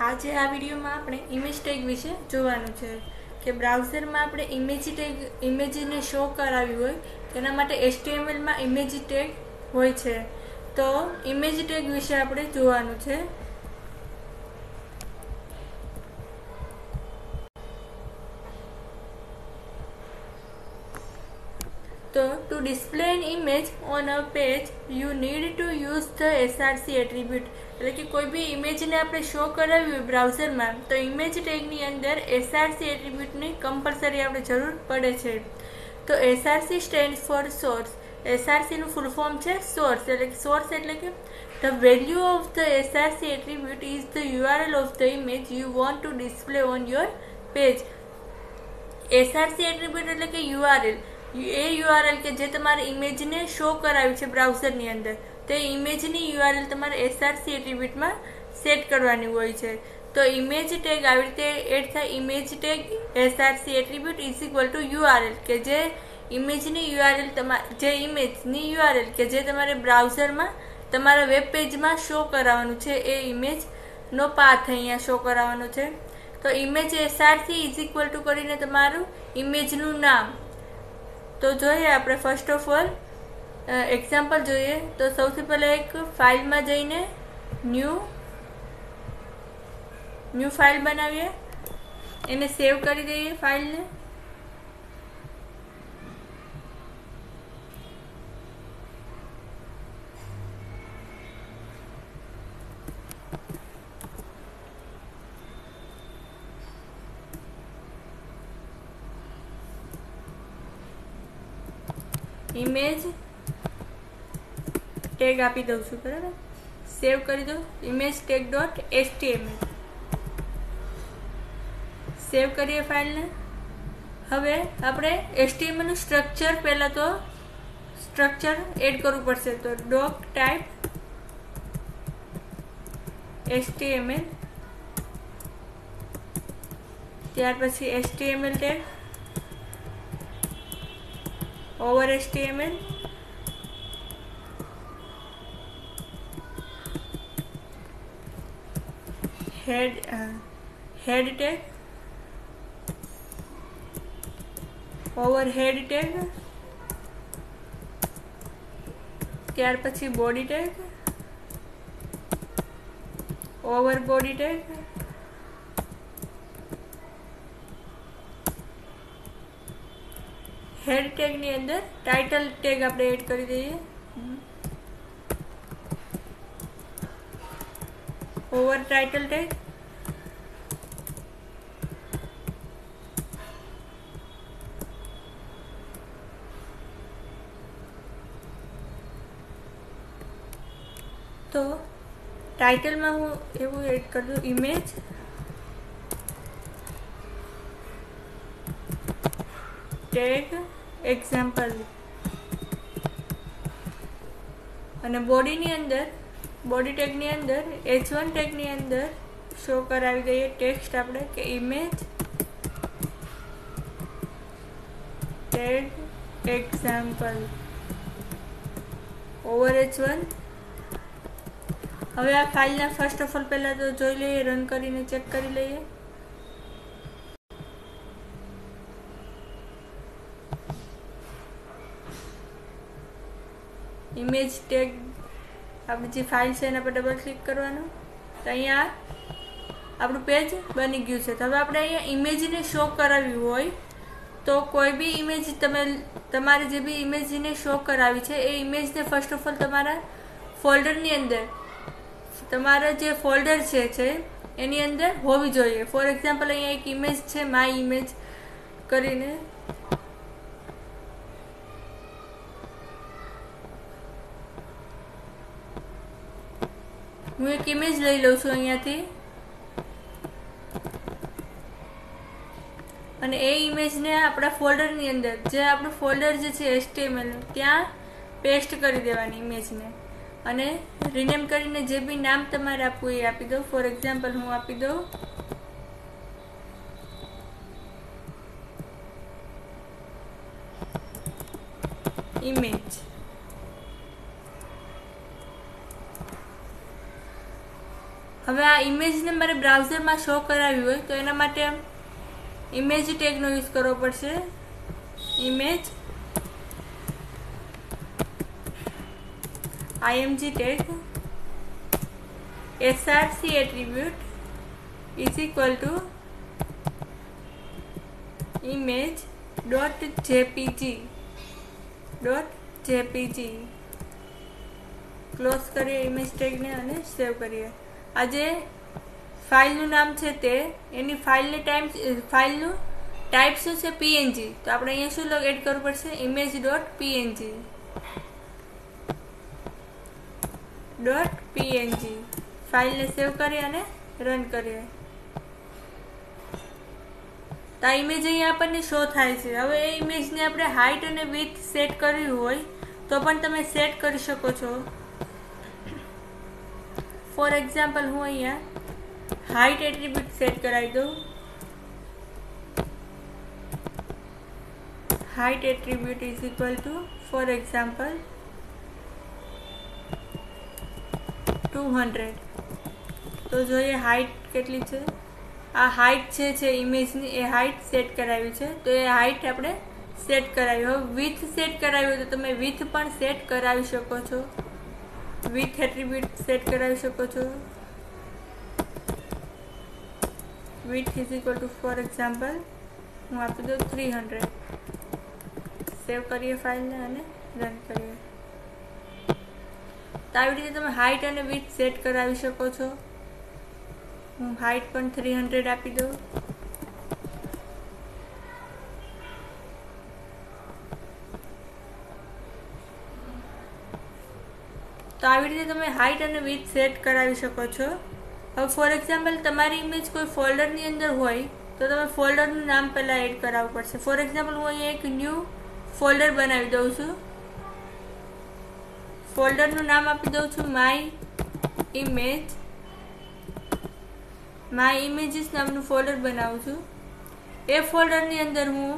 આજે આ વિડીયોમાં આપણે ઇમેજ ટેગ વિશે જોવાનું છે કે બ્રાઉઝરમાં આપણે ઇમેજ ટેગ ઇમેજને શો કરાવી હોય, તેના માટે એચટીએમએલમાં ઇમેજ ટેગ હોય છે. તો ઇમેજ ટેગ વિશે આપણે જોવાનું છે. તો to display an image on a page, you need to use the src attribute. એટલે કે કોઈ બી ઇમેજને આપણે શો કરાવી હોય બ્રાઉઝરમાં તો ઇમેજ ટેગની અંદર એસઆરસી એટ્રીબ્યુટની કમ્પલસરી આપણે જરૂર પડે છે. તો એસઆરસી સ્ટેન્ડ ફોર સોર્સ એસઆરસીનું ફૂલ ફોર્મ છે સોર્સ એટલે કે સોર્સ એટલે કે the value of the SRC attribute is the URL of the image you want to display on your page SRC attribute એટલે કે યુઆરએલ એ યુઆરએલ કે જે તમારે ઇમેજને શો કરાવી છે બ્રાઉઝરની અંદર, તે ઇમેજની યુઆરએલ તમારે એસઆરસી એટ્રીબ્યુટમાં સેટ કરવાની હોય છે. તો ઇમેજ ટેગ આવી રીતે એડ થાય image tag SRC attribute is equal to URL કે જે ઇમેજની યુઆરએલ તમારે જે ઇમેજની યુઆરએલ કે જે તમારે બ્રાઉઝરમાં તમારા વેબ પેજમાં શો કરાવવાનું છે, એ ઇમેજનો પાથ અહીંયા શો કરાવવાનો છે. તો image SRC is equal to કરીને તમારું ઇમેજનું નામ તો જોઈએ આપણે ફર્સ્ટ ઓફ ઓલ એક્ઝામ્પલ જોઈએ. તો સૌથી પહેલાં એક ફાઇલમાં જઈને ન્યૂ ન્યૂ ફાઇલ બનાવીએ. એને સેવ કરી દઈએ ફાઇલને. ઇમેજ ટેગ આપી દઉં છું, બરાબર? સેવ કરી દો image tag dot HTML save કરીએ ફાઇલને હવે આપણે એસટીએમએલનું સ્ટ્રક્ચર પહેલાં તો સ્ટ્રક્ચર એડ કરવું પડશે. તો ડોક ટાઈપ એસટીએમએલ ત્યાર પછી HTML tag over HTML head uh, head tag over head tag ત્યાર પછી body tag over body tag head ટેગની અંદર ટાઇટલ ટેગ આપણે એડ કરી દઈએ. ઓવર ટાઇટલ ટેગ તો ટાઇટલમાં હું એવું એડ કરી દઉં ઇમેજ ટેગ એક્ઝામ્પલ અને બોડીની અંદર બોડી ટેગની અંદર એચ વન ટેગની અંદર શો કરાવી દઈએ ટેક્સ્ટ આપણે કે image tag example over H one હવે આ ફાઇલના ફર્સ્ટ ઓફ ઓલ પહેલાં તો જોઈ લઈએ રન કરીને ચેક કરી લઈએ. ઇમેજ ટેગ આપણી જે ફાઇલ છે એના પર ડબલ ક્લિક કરવાનું. તો અહીંયા આપણું પેજ બની ગયું છે. તો હવે આપણે અહીંયા ઇમેજને શો કરાવ્યું હોય, તો કોઈ બી ઇમેજ તમે, તમારે જે બી ઇમેજને શો કરાવી છે, એ ઇમેજને ફર્સ્ટ ઓફ ઓલ તમારા ફોલ્ડરની અંદર, તમારા જે ફોલ્ડર છે છે, એની અંદર હોવી જોઈએ. ફોર એક્ઝામ્પલ અહીંયા એક ઇમેજ છે માય ઇમેજ કરીને. હું એક ઇમેજ લઈ લઉં છું અહીંયાથી. અને એ ઇમેજને આપણા ફોલ્ડરની અંદર, જે આપણું ફોલ્ડર જે છે એચટીએમએલ ત્યાં પેસ્ટ કરી દેવાની ઇમેજને અને રિનેમ કરીને જે બી નામ તમારે આપવું એ આપી દો ફોર એક્ઝામ્પલ હું આપી દઉં. ઇમેજ હવે આ ઇમેજને મારે બ્રાઉઝરમાં શો કરાવી હોય તો એના માટે ઇમેજ ટેગનો યુઝ કરવો પડશે. Image img tag src attribute is equal to image dot jpg dot jpg. Close કરીએ ઇમેજ ટેગને અને સેવ કરીએ. આ જે ફાઇલનું નામ છે તે. એની ફાઇલની ટાઈમ, ફાઇલનું ટાઈપ શું છે? પીએનજી તો આપણે અહીંયા શું એડ કરવું પડશે? Image dot PNG dot PNG ફાઇલને સેવ કરી અને રન કરીએ. તો આ ઇમેજ અહીંયા આપણને શો થાય છે. હવે એ ઇમેજને આપણે હાઇટ અને વિથ સેટ કરવી હોય, તો પણ તમે સેટ કરી શકો છો. ફોર એક્ઝામ્પલ હું અહીંયા હાઇટ એટ્રીબ્યુટ સેટ કરાવી દઉં. Attribute is equal to for example two hundred તો જોઈએ હાઇટ કેટલી છે? આ હાઇટ છે છે ઇમેજની એ હાઇટ સેટ કરાવી છે. તો એ હાઇટ આપણે સેટ કરાવી. હવે વિથ સેટ કરાવી તો તમે વિથ પણ સેટ કરાવી શકો છો. વિથ એટ્રીબ્યુટ સેટ કરાવી શકો છો. Width is equal to for example હું આપી દઉં થ્રી હંડ્રેડ સેવ કરીએ ફાઇલને અને રન કરીએ. તો આવી રીતે તમે હાઇટ અને વિથ સેટ કરાવી શકો છો. હું હાઇટ પણ થ્રી હંડ્રેડ આપી દઉં. તો આવી રીતે તમે હાઇટ અને વિથ સેટ કરાવી શકો છો. હવે ફોર એક્ઝામ્પલ તમારી ઇમેજ કોઈ ફોલ્ડરની અંદર હોય, તો તમે ફોલ્ડરનું નામ પહેલાં એડ કરાવવું પડશે. ફોર એક્ઝામ્પલ હું અહીંયા એક ન્યૂ ફોલ્ડર બનાવી દઉં છું. ફોલ્ડરનું નામ આપી દઉં છું માય ઇમેજ માય ઇમેજીસ નામનું ફોલ્ડર બનાવું છું. એ ફોલ્ડરની અંદર હું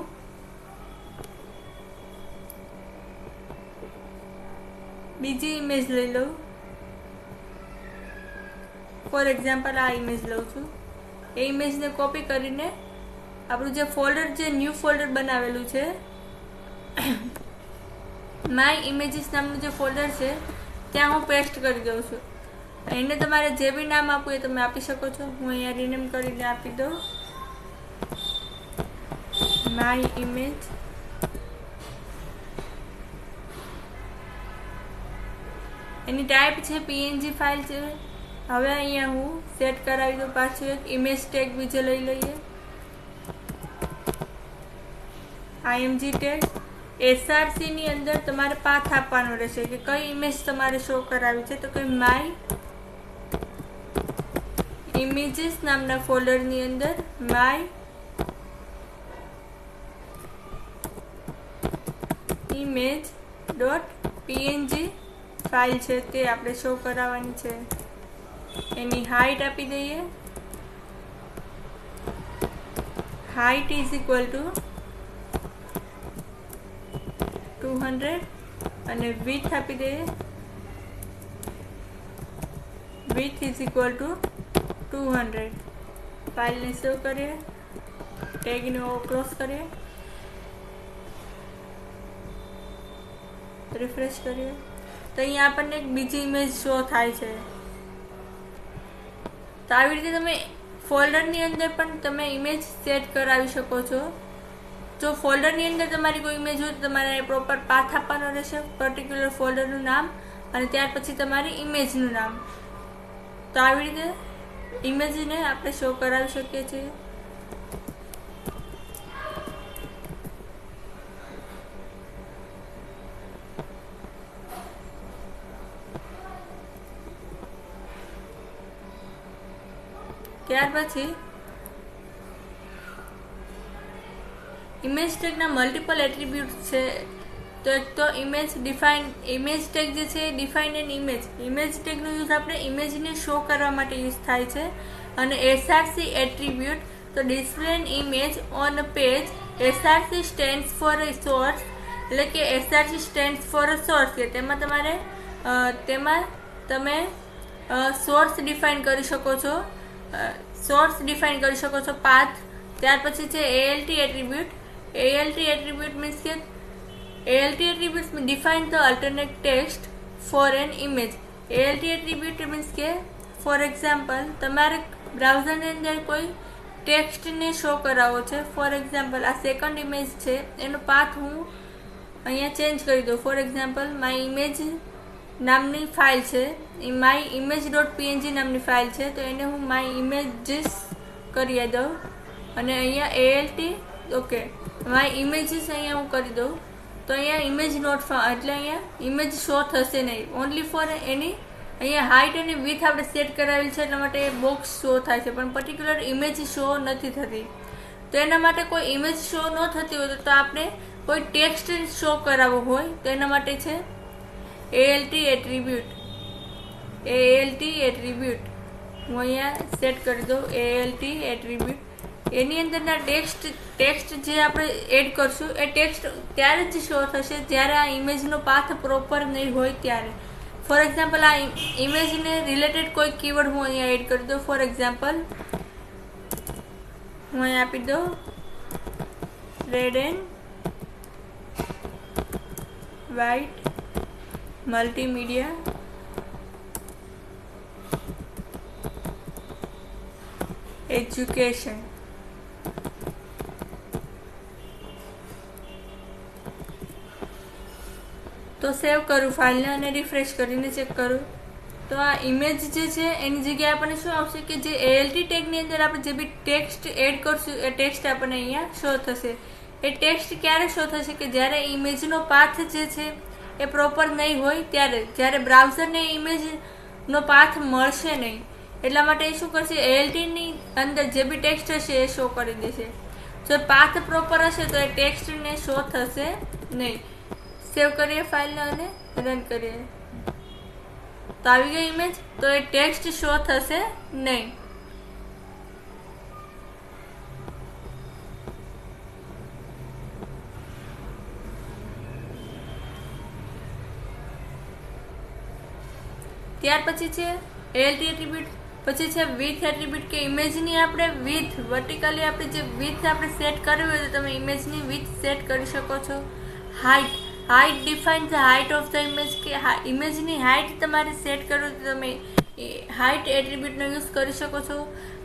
બીજી ઇમેજ લઈ લઉં. ફોર એક્ઝામ્પલ આ ઇમેજ લઉં છું. એ ઇમેજને કોપી કરીને આપણું જે ફોલ્ડર જે ન્યૂ ફોલ્ડર બનાવેલું છે માય ઇમેજીસ નામનું જે ફોલ્ડર છે, ત્યાં હું પેસ્ટ કરી દઉં છું. એને તમારે જે બી નામ આપવું એ તમે આપી શકો છો. હું અહીંયા રિનેમ કરીને આપી દઉં. માય ઇમેજ એની ટાઈપ છે પીએનજી ફાઇલ છે. હવે અહીંયા હું સેટ કરાવી દઉં પાછું એક ઇમેજ ટેગ બીજો લઈ લઈએ. આઈએમજી ટેગ એસઆરસીની અંદર તમારે પાથ આપવાનો રહેશે કે કઈ ઇમેજ તમારે શો કરાવી છે. તો કે માય ઇમેજીસ નામના ફોલ્ડરની અંદર my image dot PNG file છે તે આપણે શો કરાવવાની છે. એની હાઇટ આપી દઈએ. Height is equal to two hundred અને વિથ આપી દઈએ. Width is equal to two hundred ફાઇલને સેવ કરીએ. ટેગને ક્લોઝ કરીએ. રિફ્રેશ કરીએ. તો અહીંયા આપણને એક બીજી ઇમેજ શો થાય છે. તો આવી રીતે તમે ફોલ્ડરની અંદર પણ તમે ઇમેજ સેટ કરાવી શકો છો. જો ફોલ્ડરની અંદર તમારી કોઈ ઇમેજ હોય તો તમારે પ્રોપર પાથ આપવાનો રહેશે પર્ટિક્યુલર ફોલ્ડરનું નામ અને ત્યાર પછી તમારી ઇમેજનું નામ. તો આવી રીતે ઇમેજને આપણે શો કરાવી શકીએ છીએ. ત્યાર પછી ઇમેજ ટેગના મલ્ટિપલ એટ્રીબ્યુટ છે. તો એક તો ઇમેજ ડિફાઇન ઇમેજ ટેગ જે છે ડિફાઇન એન ઇમેજ ઇમેજ ટેગનો યુઝ આપણે ઇમેજને શો કરવા માટે યુઝ થાય છે. અને એસઆરસી એટ્રીબ્યુટ તો display image on page SRC stand for a source એટલે કે એસઆરસી સ્ટેન્ડ ફોર સોર્સ કે તેમાં તમારે તેમાં તમે સોર્સ ડિફાઇન કરી શકો છો. સોર્સ ડિફાઇન કરી શકો છો પાથ. ત્યાર પછી છે ALT attribute ALT attribute means કે ALT attribute define the alternate text for an image ALT attribute means કે ફોર એક્ઝામ્પલ તમારે બ્રાઉઝરની અંદર કોઈ ટેક્સ્ટને શો કરાવવો છે. ફોર એક્ઝામ્પલ આ સેકન્ડ ઇમેજ છે. એનો પાથ હું અહીંયા ચેન્જ કરી દઉં. ફોર એક્ઝામ્પલ માય ઇમેજ નામની ફાઇલ છે. એ માય ઇમેજ ડોટ પીએનજી નામની ફાઇલ છે. તો એને હું માય ઇમેજીસ કરી દઉં. અને અહીંયા એએલટી ઓકે માય ઇમેજીસ અહીંયા હું કરી દઉં. તો અહીંયા ઇમેજ નોટ એટલે અહીંયા ઇમેજ શો થશે નહીં. ઓનલી ફોર એની અહીંયા હાઇટ અને વિથ આપણે સેટ કરાવેલ છે, એટલા માટે બોક્સ શો થાય છે. પણ પર્ટિક્યુલર ઇમેજ શો નથી થતી. તો એના માટે કોઈ ઇમેજ શો ન થતી હોય તો આપણે કોઈ ટેક્સ્ટ શો કરાવવો હોય તો એના માટે છે એએલટી એટ્રીબ્યુટ એએલટી એટ્રીબ્યુટ હું અહીંયા સેટ કરી દઉં. એએલટી એટ્રીબ્યુટ એની અંદરના ટેક્સ્ટ ટેક્સ્ટ જે આપણે એડ કરશું, એ ટેક્સ્ટ ત્યારે જ શો થશે જ્યારે આ ઇમેજનો પાથ પ્રોપર નહીં હોય ત્યારે. ફોર એક્ઝામ્પલ આ ઇમેજને રિલેટેડ કોઈ કીવર્ડ હું અહીંયા એડ કરી દઉં. ફોર એક્ઝામ્પલ હું અહીંયા આપી દઉં. Red and white multimedia education તો સેવ કરું ફાઇલને અને રિફ્રેશ કરીને ચેક કરું. તો આ ઇમેજ જે છે, એની જગ્યાએ આપણને શું આવશે કે જે એએલટી ટેગની અંદર આપણે જે બી ટેક્સ્ટ એડ કરશું, એ ટેક્સ્ટ આપણને અહીંયા શો થશે. એ ટેક્સ્ટ ક્યારે શો થશે કે જ્યારે ઇમેજનો પાથ જે છે એ પ્રોપર નહીં હોય ત્યારે. જ્યારે બ્રાઉઝરને ઇમેજનો પાથ મળશે નહીં. એટલા માટે એ શું કરશે? એલટીની અંદર જે બી ટેક્સ્ટ હશે એ શો કરી દેશે. જો પાથ પ્રોપર હશે તો એ ટેક્સ્ટને શો થશે નહીં. સેવ કરીએ ફાઇલને અને રન કરીએ. તો આવી ગઈ ઇમેજ તો એ ટેક્સ્ટ શો થશે નહીં. ત્યાર પછી છે એલટી એટ્રીબ્યુટ પછી છે વિથ એટ્રીબ્યુટ કે ઇમેજની આપણે વિથ વર્ટિકલી આપણે જે વિથ આપણે સેટ કરવી હોય તો તમે ઇમેજની વિથ સેટ કરી શકો છો. Height height define the height of the image કે ઇમેજની હાઇટ તમારે સેટ કરવું તો તમે હાઇટ એટ્રીબ્યુટનો યુઝ કરી શકો છો.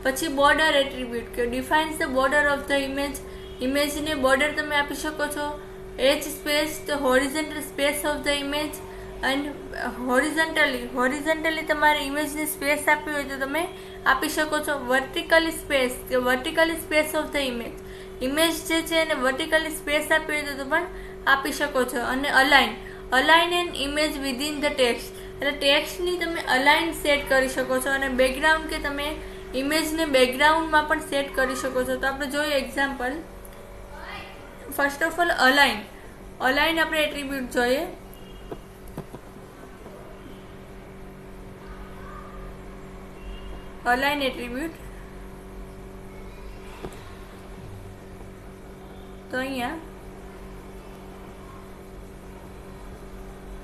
પછી બોર્ડર એટ્રીબ્યુટ કે defines the border of the image ઇમેજને બોર્ડર તમે આપી શકો છો. H space the horizontal space of the image and horizontally horizontally તમારે ઇમેજની સ્પેસ આપવી હોય તો તમે આપી શકો છો. વર્ટિકલી સ્પેસ કે vertically space of the image image જે છે એને વર્ટિકલી સ્પેસ આપવી હોય તો પણ આપી શકો છો. અને align align an image within the text એટલે ટેક્સ્ટની તમે અલાઇન સેટ કરી શકો છો અને બેકગ્રાઉન્ડ કે તમે ઇમેજને બેકગ્રાઉન્ડમાં પણ સેટ કરી શકો છો. તો આપણે જોઈએ example first of all align align આપણે એટ્રીબ્યુટ જોઈએ. અલાઇન એટ્રીબ્યુટ તો અહીંયા.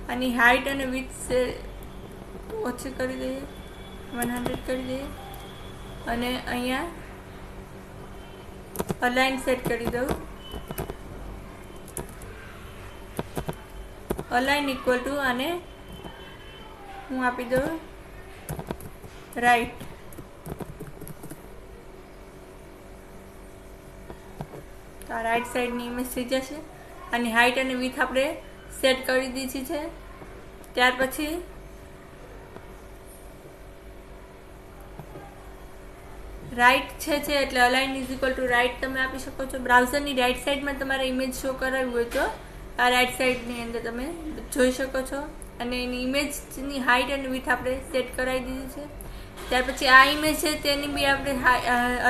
આની હાઇટ અને વિથ ઓછી કરી દઈએ. વન હંડ્રેડ કરી દઈએ. અને અહીંયા અલાઇન સેટ કરી દઉં. અલાઇન ઇક્વલ ટુ અને હું આપી દઉં. રાઈટ આ રાઈટ સાઈડની ઇમેજ થઈ જશે. અને હાઇટ અને વિથ આપણે સેટ કરી દીધી છે. ત્યાર પછી રાઈટ છે છે એટલે align is equal to right તમે આપી શકો છો. બ્રાઉઝરની રાઈટ સાઈડમાં તમારે ઇમેજ શો કરાવી હોય તો આ રાઈટ સાઈડની અંદર તમે જોઈ શકો છો. અને એની ઇમેજની હાઇટ અને વિથ આપણે સેટ કરાવી દીધી છે. ત્યાર પછી આ ઇમેજ છે તેની બી આપણે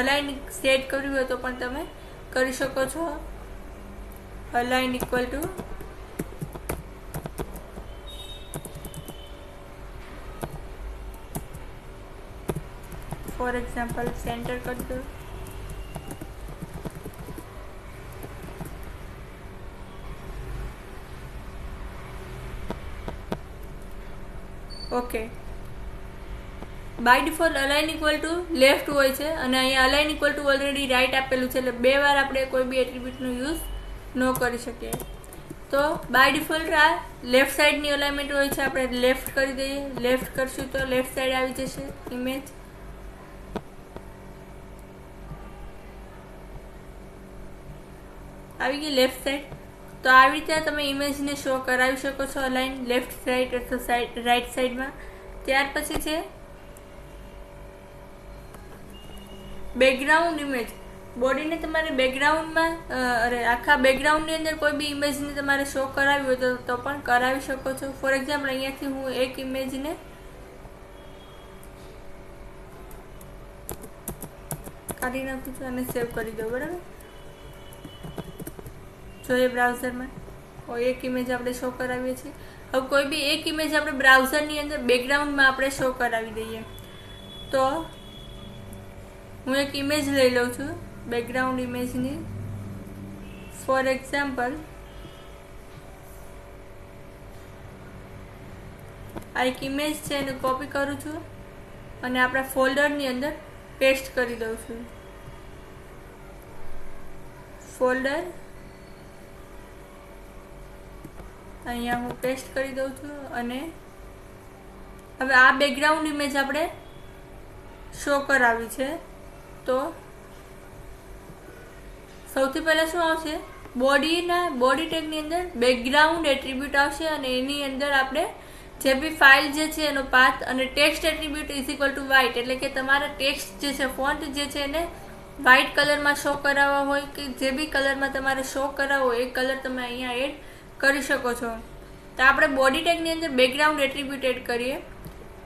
અલાઇન સેટ કરવી હોય તો પણ તમે કરી શકો છો? Align equal to for example centre કરી દો okay by default align equal to left હોય છે. અને અહીંયા align equal to already right આપેલું છે. એટલે બે વાર આપણે કોઈ બી એટ્રીબ્યુટનો યુઝ ન કરી શકીએ. તો બાય ડિફોલ્ટ આ લેફ્ટ સાઈડની અલાઇનમેન્ટ હોય છે. આપણે લેફ્ટ કરી દઈએ. લેફ્ટ કરશું તો લેફ્ટ સાઈડ આવી જશે. ઇમેજ આવી ગઈ લેફ્ટ સાઈડ તો આવી રીતે તમે ઇમેજને શો કરાવી શકો છો અલાઇન લેફ્ટ સાઈડ અથવા સાઈડ રાઈટ સાઈડમાં ત્યાર પછી છે બેકગ્રાઉન્ડ ઇમેજ બોડીને તમારે બેકગ્રાઉન્ડમાં અરે, આખા બેકગ્રાઉન્ડની અંદર કોઈ બી ઇમેજને તમારે શો કરાવી હોય તો પણ કરાવી શકો છો. ફોર એક્ઝામ્પલ અહીંયાથી હું એક ઇમેજને કાઢી નાખું છું અને સેવ કરી દઉં, બરાબર? જોઈએ બ્રાઉઝરમાં એક ઇમેજ આપણે શો કરાવીએ છીએ. હવે કોઈ બી એક ઇમેજ આપણે બ્રાઉઝરની અંદર બેકગ્રાઉન્ડમાં આપણે શો કરાવી દઈએ. તો હું એક ઇમેજ લઈ લઉં છું બેકગ્રાઉન્ડ ઇમેજની ફોર એક્ઝામ્પલ આ એક ઇમેજ છે, એને કોપી કરું છું અને આપણા ફોલ્ડરની અંદર પેસ્ટ કરી દઉં છું. ફોલ્ડર અહીંયા હું પેસ્ટ કરી દઉં છું અને હવે આ બેકગ્રાઉન્ડ ઇમેજ આપણે શો કરાવી છે. તો સૌથી પહેલાં શું આવશે? બોડીના, બોડી ટેગની અંદર બેકગ્રાઉન્ડ એટ્રીબ્યુટ આવશે અને એની અંદર આપણે જે બી ફાઇલ જે છે એનો પાથ અને text attribute is equal to white એટલે કે તમારા ટેક્સ્ટ જે છે ફોન્ટ જે છે એને વ્હાઇટ કલરમાં શો કરાવવા હોય કે જે બી કલરમાં તમારે શો કરાવવો એ કલર તમે અહીંયા એડ કરી શકો છો. તો આપણે બોડી ટેગની અંદર બેકગ્રાઉન્ડ એટ્રીબ્યુટ એડ કરીએ.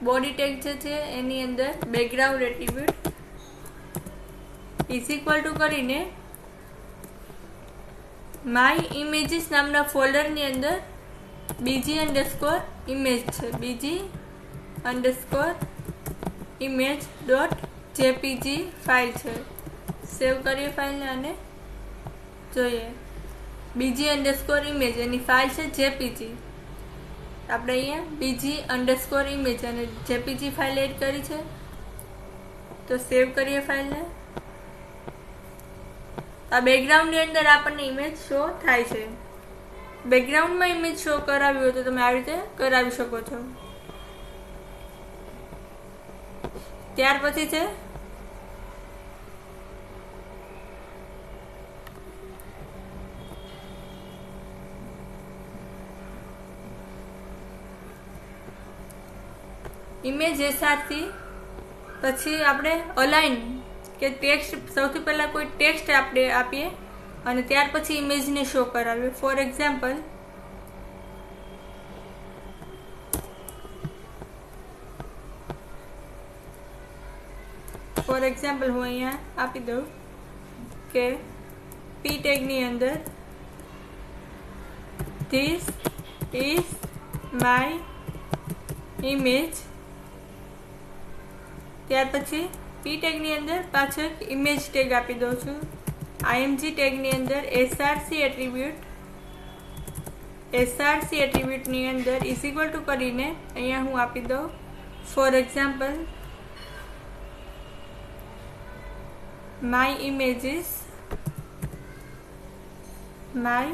બોડી ટેગ જે છે, એની અંદર background attribute is equal to કરીને માય ઇમેજીસ નામના ફોલ્ડરની અંદર બીજી અંડરસ્કોર ઇમેજ છે. BG underscore image dot JPG file છે. સેવ કરીએ ફાઇલને અને જોઈએ. બીજી અંડરસ્કોર ઇમેજ એની ફાઇલ છે જેપીજી આપણે અહીંયા બીજી અંડરસ્કોર ઇમેજ અને જેપીજી ફાઇલ એડ કરી છે. તો સેવ કરીએ ફાઇલને આ બેકગ્રાઉન્ડની અંદર આપણને ઇમેજ શો થાય છે. બેકગ્રાઉન્ડમાં ઇમેજ શો કરાવી હોય તો તમે આવી રીતે કરાવી શકો છો. ત્યાર પછી છે. ઇમેજ એસઆરથી પછી આપણે અલાઇન કે ટેક્સ્ટ સૌથી પહેલાં કોઈ ટેક્સ્ટ આપણે આપીએ અને ત્યાર પછી ઇમેજને શો કરાવીએ. ફોર એક્ઝામ્પલ ફોર એક્ઝામ્પલ હું અહીંયા આપી દઉં કે પી ટેગની અંદર ધીસ ઇઝ માય ઇમેજ ત્યાર પછી પી ટેગની અંદર પાછળ ઇમેજ ટેગ આપી દઉં છું. આઈએમજી ટેગની અંદર એસઆરસી એટ્રીબ્યુટ એસઆરસી એટ્રીબ્યુટની અંદર ઇઝ ટુ કરીને અહીંયા હું આપી દઉં. For example my images my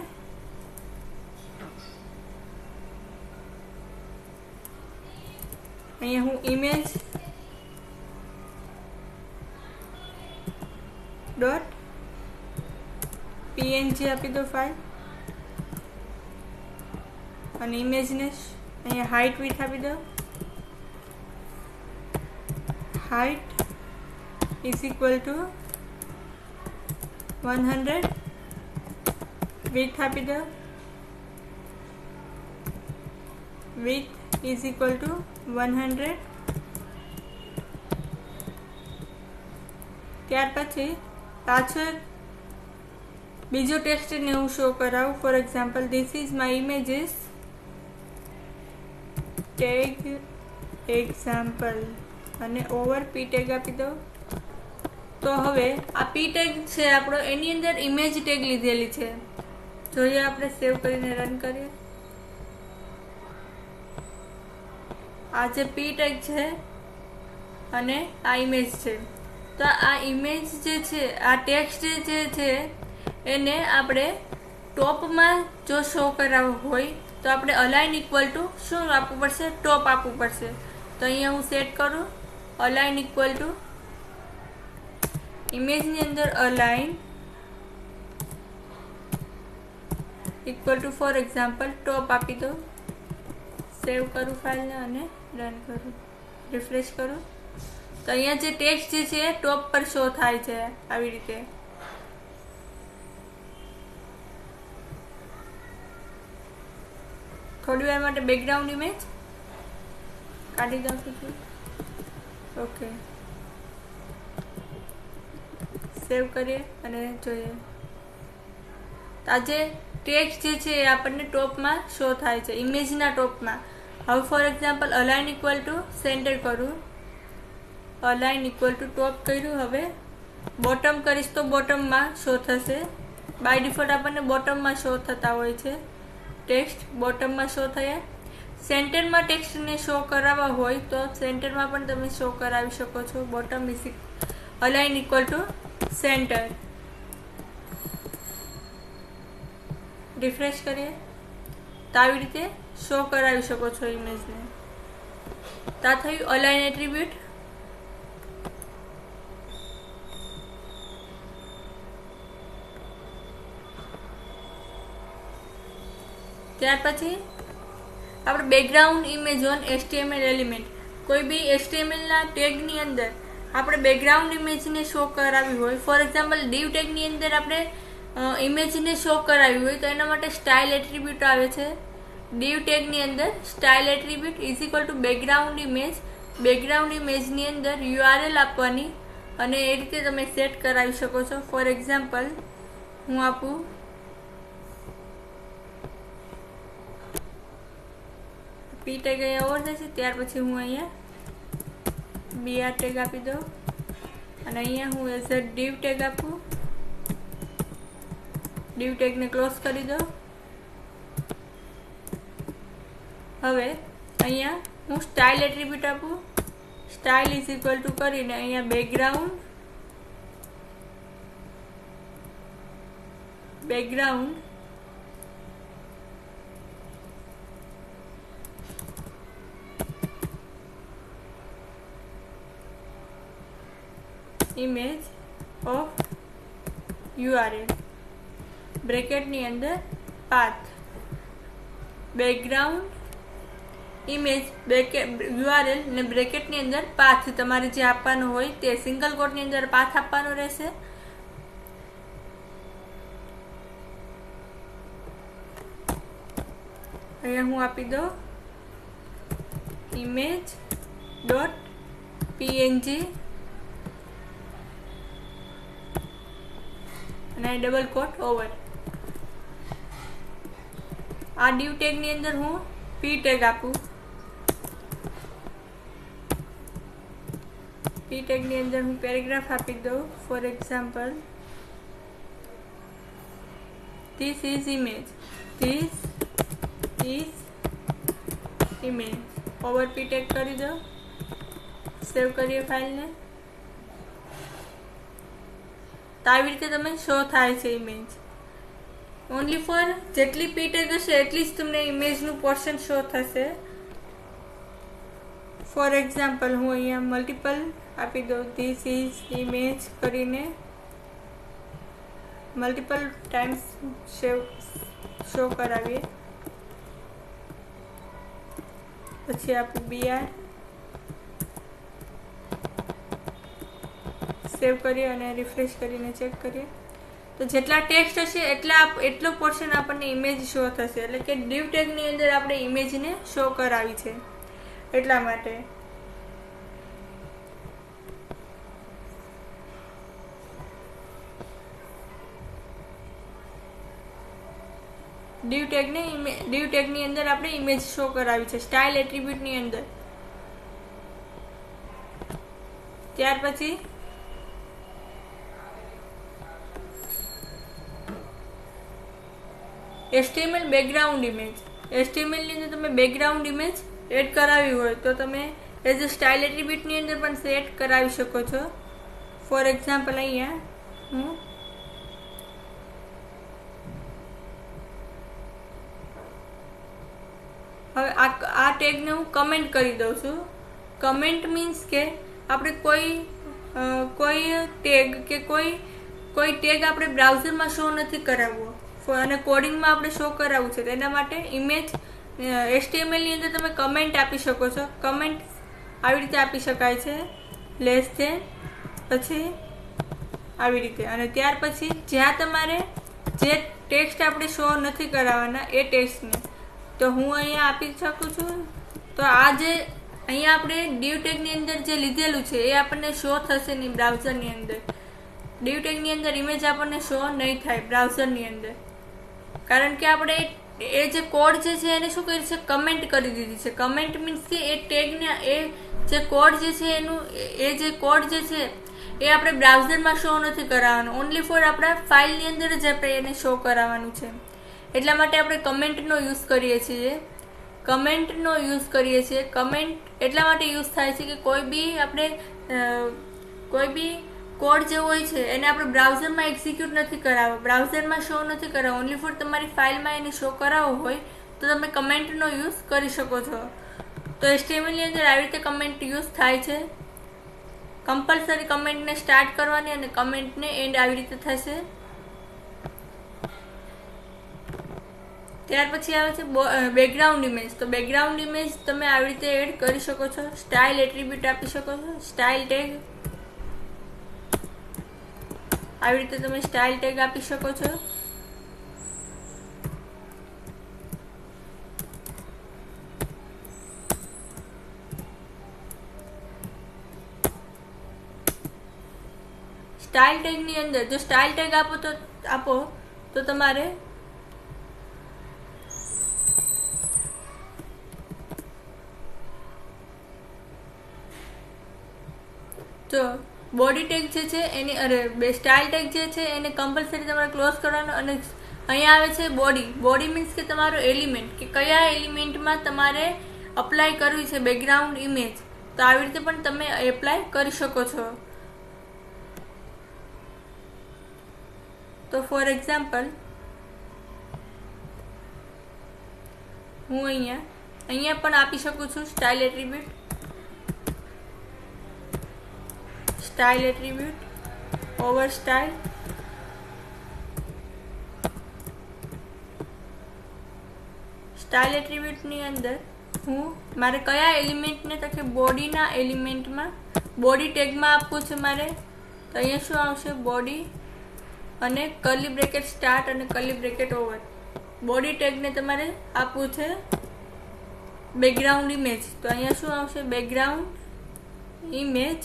અહીંયા હું ઇમેજ ડોટ પીએનજી આપી દો ફાઇલ અને ઇમેજને અહીંયા હાઇટ વિથ આપી દો. Height equal to one hundred width આપી દો. Is equal to one hundred ત્યાર પછી પાછળ બીજો ટેક્સ્ટને હું શો કરાવું. For example this is my images tag example અને ઓવર પી ટેગ આપી દો તો હવે આ પી ટેગ છે આપણો, એની અંદર ઇમેજ ટેગ લીધેલી છે. જોઈએ આપણે સેવ કરીને રન કરીએ. આ જે પી ટેગ છે અને આ ઇમેજ છે. તો આ ઇમેજ જે છે, આ ટેક્સ્ટ જે છે એને આપણે ટોપમાં જો શો કરાવવો હોય, તો આપણે અલાઇન ઇક્વલ ટુ શું આપવું પડશે? ટોપ આપવું પડશે. તો અહીંયા હું સેટ કરું. અલાઇન ઇક્વલ ટુ ઇમેજની અંદર align equal to for example top આપી દો સેવ કરું ફાઇલને અને રન કરું. રિફ્રેશ કરું. તો અહીંયા જે ટેક્સ્ટ જે છે, ટોપ પર શો થાય છે આવી રીતે. થોડી વાર માટે બેકગ્રાઉન્ડ ઇમેજ કાઢી દઉં છું. ઓકે સેવ કરીએ અને જોઈએ. આજે ટેક્સ્ટ જે છે, એ આપણને ટોપમાં શો થાય છે, ઇમેજના ટોપમાં. હવે for example align equal to centre કરું. અલાઇન ઇક્વલ ટુ ટોપ કર્યું. હવે બોટમ કરીશ તો બોટમમાં શો થશે. બાય ડિફોલ્ટ આપણને બોટમમાં શો થતા હોય છે. ટેક્સ્ટ બોટમમાં શો થયા. સેન્ટરમાં ટેક્સ્ટને શો કરાવવા હોય તો સેન્ટરમાં પણ તમે શો કરાવી શકો છો. Bottom is align equal to centre refresh કરીએ. તો આવી રીતે શો કરાવી શકો છો ઇમેજને તા થયું અલાઇન એટ્રીબ્યુટ ત્યાર પછી આપણે background image on HTML element કોઈ બી એસટીએમએલના ટેગની અંદર આપણે બેકગ્રાઉન્ડ ઇમેજને શો કરાવી હોય. ફોર એક્ઝામ્પલ ડીવ ટેગની અંદર આપણે ઇમેજને શો કરાવી હોય, તો એના માટે સ્ટાઇલ એટ્રીબ્યુટ આવે છે. ડીવ ટેગની અંદર style attribute is equal to background image background ઇમેજની અંદર યુઆરએલ આપવાની અને એ રીતે તમે સેટ કરાવી શકો છો. ફોર એક્ઝામ્પલ હું આપું પી ટેગ અહીંયા ઓવર જશે ત્યાર પછી હું અહીંયા બીઆર ટેગ આપી દઉં. અને અહીંયા હું એઝ અ ડીવ ટેગ આપું. ડીવ ટેગને ક્લોઝ કરી દો હવે અહીંયા હું સ્ટાઇલ એટ્રીબ્યુટ આપું. સ્ટાઇલ ઇઝ ઇક્વલ ટુ કરીને અહીંયા background background image of URL બ્રેકેટની અંદર પાથ બેકગ્રાઉન્ડ ઇમેજ યુઆરએલ ને બ્રેકેટની અંદર પાથ તમારે જે આપવાનો હોય તે સિંગલ કોટની અંદર પાથ આપવાનો રહેશે. અહીંયા હું આપી દઉં. ઇમેજ ડોટ પીએનજી અને ડબલ કોટ ઓવર આ ડીવ ટેગની અંદર હું પી ટેગ આપું. પી ટેગની અંદર હું પેરેગ્રાફ આપી દઉં for example this is image this is image over P tag કરી દો સેવ કરીએ ફાઇલને તો આવી રીતે તમે શો થાય છે ઇમેજ ઓનલી ફોર જેટલી પીટે જશે, એટલી જ તમને ઇમેજનું પોર્શન શો થશે. ફોર એક્ઝામ્પલ હું અહીંયા મલ્ટિપલ આપી દઉં. ધીસ ઇઝ ઇમેજ કરીને મલ્ટિપલ ટાઈમ્સ સેવ શો કરાવીએ. પછી આપણું બીઆર સેવ કરીએ અને રિફ્રેશ કરીને ચેક કરીએ. તો જેટલા ટેક્સ્ટ હશે, એટલા એટલો પોર્શન આપણને ઇમેજ શો થશે. એટલે કે ડીવ ટેગની અંદર આપણે ઇમેજને શો કરાવી છે. એટલા માટે. ડીવ ટેગને ડીવ ટેગની અંદર આપણે ઇમેજ શો કરાવી છે સ્ટાઇલ એટ્રીબ્યુટની અંદર. ત્યાર પછી એસટીએમએલ બેકગ્રાઉન્ડ ઇમેજ એસટીએમએલની અંદર તમે બેકગ્રાઉન્ડ ઇમેજ એડ કરાવી હોય તો તમે એઝ અ સ્ટાઇલ એટ્રીબ્યુટની અંદર પણ સેટ કરાવી શકો છો. ફોર એક્ઝામ્પલ અહીંયા હું હવે આ આ ટેગને હું કમેન્ટ કરી દઉં છું. કમેન્ટ મીન્સ કે આપણે કોઈ કોઈ ટેગ કે કોઈ કોઈ ટેગ આપણે બ્રાઉઝરમાં શો નથી કરાવવો. અને કોડિંગમાં આપણે શો કરાવવું છે. તેના માટે ઇમેજ એચટીએમએલની અંદર તમે કમેન્ટ આપી શકો છો. કમેન્ટ આવી રીતે આપી શકાય છે. લેસ છે પછી આવી રીતે. અને ત્યાર પછી જ્યાં તમારે જે ટેક્સ્ટ આપણે શો નથી કરાવવાના એ ટેક્સ્ટને તો હું અહીંયા આપી શકું છું. તો આ જે અહીંયા આપણે ડીવ અંદર જે લીધેલું છે, એ આપણને શો થશે નહીં બ્રાઉઝરની અંદર. ડીવ અંદર ઇમેજ આપણને શો નહીં થાય બ્રાઉઝરની અંદર. કારણ કે આપણે એ જે કોડ જે છે એને શું કરી છે? કમેન્ટ કરી દીધી છે. કમેન્ટ મીન્સ કે એ ટેગને એ જે કોડ જે છે એનું, એ જે કોડ જે છે, એ આપણે બ્રાઉઝરમાં શો નથી કરાવવાનું. ઓનલી ફોર આપણા ફાઇલની અંદર જ આપણે એને શો કરાવવાનું છે. એટલા માટે આપણે કમેન્ટનો યુઝ કરીએ છીએ. કમેન્ટનો યુઝ કરીએ છીએ. કમેન્ટ એટલા માટે યુઝ થાય છે કે કોઈ બી આપણે કોઈ બી કોડ જે હોય છે, એને આપણે બ્રાઉઝરમાં એક્ઝિક્યુટ નથી કરાવો બ્રાઉઝરમાં શો નથી કરાવવો. ઓનલી ફોર તમારી ફાઇલમાં એને શો કરાવવો હોય, તો તમે કમેન્ટનો યુઝ કરી શકો છો. તો એસ્ટીએમએલની અંદર આવી રીતે કમેન્ટ યુઝ થાય છે. કમ્પલસરી કમેન્ટને સ્ટાર્ટ કરવાની અને કમેન્ટને એન્ડ આવી રીતે થશે. ત્યાર પછી આવે છે બેકગ્રાઉન્ડ ઇમેજ તો બેકગ્રાઉન્ડ ઇમેજ તમે આવી રીતે એડ કરી શકો છો. સ્ટાઇલ એટ્રીબ્યુટ આપી શકો છો. સ્ટાઇલ ટેગ આવી રીતે તમે સ્ટાઇલ ટેગ આપી શકો છો. સ્ટાઇલ ટેગની અંદર, જો સ્ટાઇલ ટેગ આપો તો આપો, તો તમારે તો બોડી ટેગ જે છે એની, અરે, બે સ્ટાઇલ ટેગ જે છે એને કમ્પલસરી તમારે ક્લોઝ કરવાનો અને અહીંયા આવે છે બોડી બોડી મીન્સ કે તમારો એલિમેન્ટ કે કયા એલિમેન્ટમાં તમારે અપ્લાય કરવી છે બેકગ્રાઉન્ડ ઇમેજ તો આવી રીતે પણ તમે એપ્લાય કરી શકો છો. તો ફોર એક્ઝામ્પલ હું અહીંયા અહીંયા પણ આપી શકું છું style attribute style attribute over style. Style એટ્રીબ્યુટની અંદર હું મારે કયા એલિમેન્ટને તો કે બોડીના એલિમેન્ટમાં બોડી ટેગમાં આપવું છે મારે. તો અહીંયા શું આવશે? બોડી અને કલી બ્રેકેટ સ્ટાર્ટ અને કલી બ્રેકેટ ઓવર બોડી ટેગને તમારે આપવું છે બેકગ્રાઉન્ડ ઇમેજ તો અહીંયા શું આવશે? Background image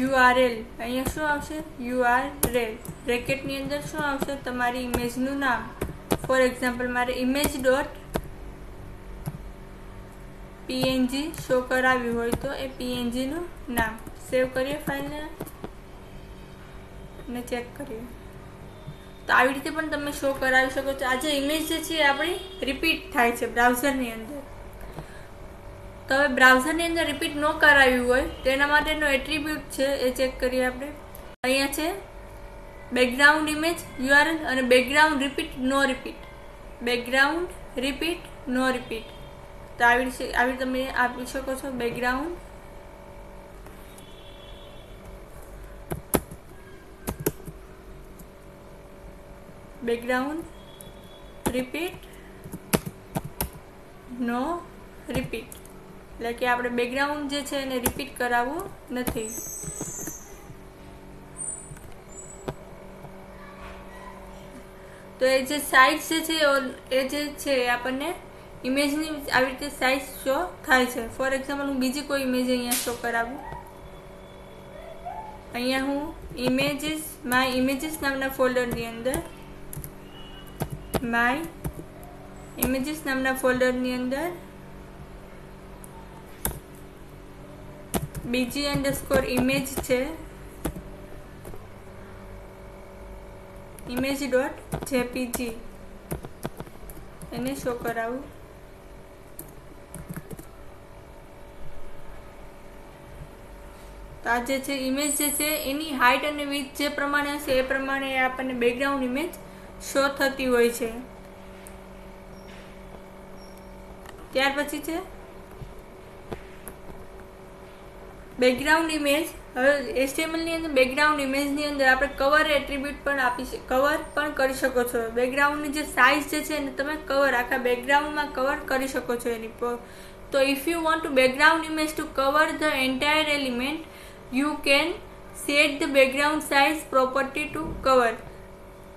URL. અહીંયા શું આવશે? યુઆરએલ. બ્રેકેટની અંદર શું આવશે? તમારી ઇમેજનું નામ. ફોર એક્ઝામ્પલ મારે ઇમેજ ડોટ પીએનજી શો કરાવ્યું હોય તો એ પીએનજીનું નામ. સેવ કરીએ ફાઇલને અને ચેક કરીએ. તો આવી રીતે પણ તમે શો કરાવી શકો છો. આ જે ઇમેજ જે છે આપણી રિપીટ થાય છે બ્રાઉઝરની અંદર. તો હવે બ્રાઉઝરની અંદર રિપીટ ન કરાવ્યું હોય, તેના માટેનો એટ્રીબ્યુટ છે, એ ચેક કરીએ આપણે. અહીંયા છે બેકગ્રાઉન્ડ ઇમેજ યુઆરએલ અને background repeat no repeat background repeat no repeat તો આવી રીતે, આવી તમે આપી શકો છો background background repeat no repeat એટલે કે આપણે બેકગ્રાઉન્ડ જે છે એને રિપીટ કરાવવું નથી. તો એ જે સાઇઝ જે છે, એ જે છે આપણને ઇમેજની આવી રીતે સાઇઝ શો થાય છે. ફોર એક્ઝામ્પલ હું બીજી કોઈ ઇમેજ અહીંયા શો કરાવું. અહીંયા હું ઇમેજીસ માય ઇમેજીસ નામના ફોલ્ડરની અંદર માય ઇમેજીસ નામના ફોલ્ડરની અંદર બીજી અંડરસ્કોર ઇમેજ છે. ઇમેજ ડોટ જેપીજી એને શો કરાવું. તો આ જે છે ઇમેજ જે છે, એની હાઇટ અને વિથ જે પ્રમાણે હશે, એ પ્રમાણે આપણને બેકગ્રાઉન્ડ ઇમેજ શો થતી હોય છે. ત્યાર પછી છે બેકગ્રાઉન્ડ ઇમેજ હવે HTML અંદર બેકગ્રાઉન્ડ ઇમેજની અંદર આપણે કવર એટ્રીબ્યુટ પણ આપી કવર પણ કરી શકો છો. બેકગ્રાઉન્ડની જે સાઇઝ જે છે એને તમે કવર આખા બેકગ્રાઉન્ડમાં કવર કરી શકો છો એની તો if you want to background image to cover the entire element you can set the background size property to cover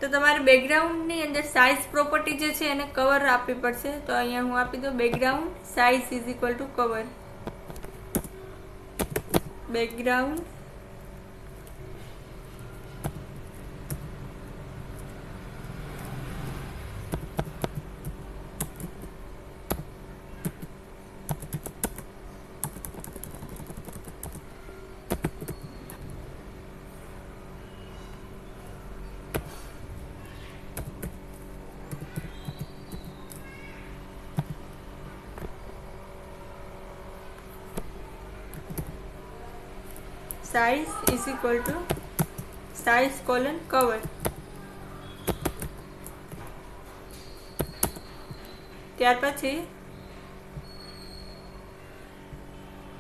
તો તમારે બેકગ્રાઉન્ડની અંદર સાઇઝ પ્રોપર્ટી જે છે એને કવર આપવી પડશે. તો અહીંયા હું આપી દઉં background size is equal to cover background size is equal to size colon cover ત્યાર પછી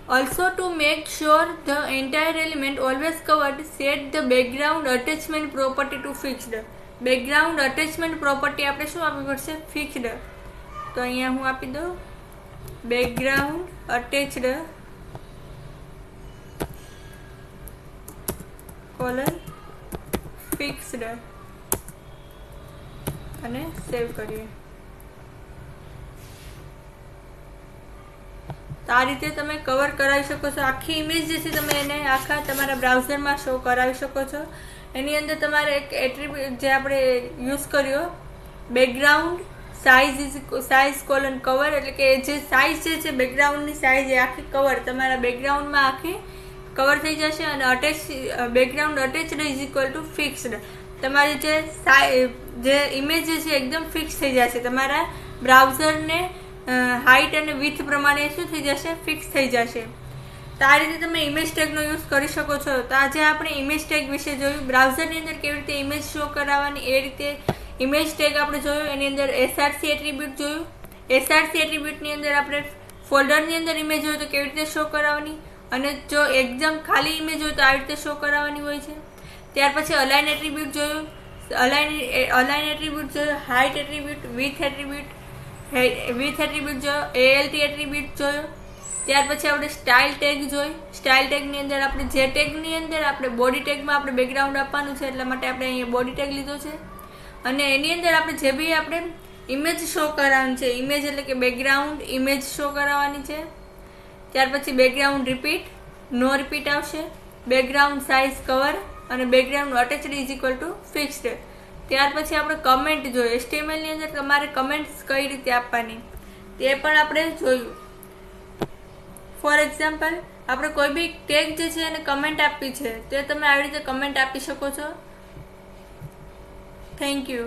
also to make sure the entire element always covered set the background attachment property to fixed background attachment property આપણે શું આપવી પડશે fixed તો અહીંયા હું આપી દઉં background attached કોલન ફિક્સ્ડ અને સેવ કરીએ. તો આ રીતે તમે કવર કરાવી શકો છો. આખી ઇમેજ જે છે તમે એને આખા તમારા બ્રાઉઝરમાં શો કરાવી શકો છો. એની અંદર તમારે એક એટ્રીબ્યુટ જે આપણે યુઝ કર્યો background size is size colon cover એટલે કે જે સાઇઝ જે છે બેકગ્રાઉન્ડની સાઇઝ એ આખી કવર તમારા બેકગ્રાઉન્ડમાં આખી કવર થઈ જશે અને attach background attached is equal to fixed તમારી જે જે ઇમેજ છે એકદમ ફિક્સ થઈ જશે. તમારા બ્રાઉઝરને હાઇટ અને વિથ પ્રમાણે શું થઈ જશે? ફિક્સ થઈ જશે. તો આ રીતે તમે ઇમેજ ટેગનો યુઝ કરી શકો છો. તો આજે આપણે ઇમેજ ટેગ વિશે જોયું. બ્રાઉઝરની અંદર કેવી રીતે ઇમેજ શો કરાવવાની, એ રીતે ઇમેજ ટેગ આપણે જોયું. એની અંદર એસઆરસી એટ્રીબ્યુટ જોયું. એસઆરસી એટ્રીબ્યુટની અંદર આપણે ફોલ્ડરની અંદર ઇમેજ હોય તો કેવી રીતે શો કરાવવાની? અને જો એકદમ ખાલી ઇમેજ હોય તો આવી રીતે શો કરાવવાની હોય છે. ત્યાર પછી અલાઇન એટ્રીબ્યુટ જોયું. અલાઇન અલાઇન એટ્રીબ્યુટ જોયું. Height attribute width attribute width attribute જોયો. એએલટી એટ્રીબ્યુટ જોયો. ત્યાર પછી આપણે સ્ટાઇલ ટેગ જોઈ. સ્ટાઇલ ટેગની અંદર આપણે જે ટેગની અંદર આપણે બોડી ટેગમાં આપણે બેકગ્રાઉન્ડ આપવાનું છે, એટલા માટે આપણે અહીંયા બોડી ટેગ લીધો છે. અને એની અંદર આપણે જે બી આપણે ઇમેજ શો કરાવવાની છે ઇમેજ એટલે કે બેકગ્રાઉન્ડ ઇમેજ શો કરાવવાની છે. ત્યાર પછી બેકગ્રાઉન્ડ રિપીટ નો રિપીટ આવશે. બેકગ્રાઉન્ડ સાઇઝ કવર અને background attached is equal to fixed ત્યાર પછી આપણે કમેન્ટ જોઈએ. એસટીએમએલની અંદર તમારે કમેન્ટ્સ કઈ રીતે આપવાની? તે પણ આપણે જોયું. ફોર એક્ઝામ્પલ આપણે કોઈ બી ટેગ જે છે એને કમેન્ટ આપવી છે, તે તમે આવી રીતે કમેન્ટ આપી શકો છો. Thank you